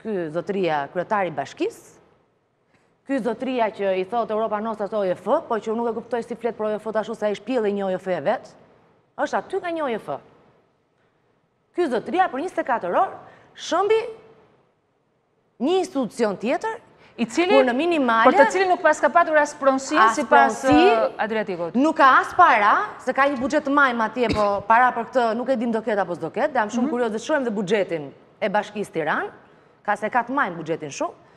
Ky zotëria kryetari i bashkisë, ky zotëria që i thotë Europa Nostra është OJF, po që nuk e kuptoj si flet për OJF-të ashtu se ai është pjellë e një OJF-je vetë, është aty nga një OJF. Ky zotëria për 24 orë shembi një institucion tjetër i cili për të cilin nuk paska patur as pronësi sipas Adriatikut. Nuk ka as para, se ka një buxhet të majmë atje, po para për këtë nuk e dimë do ketë apo s'do ketë, dhe jam shumë mhm. kurioz ta shohim dhe buxhetin e Bashkisë Tiranë, ka se e ka të majmë buxhetin shumë,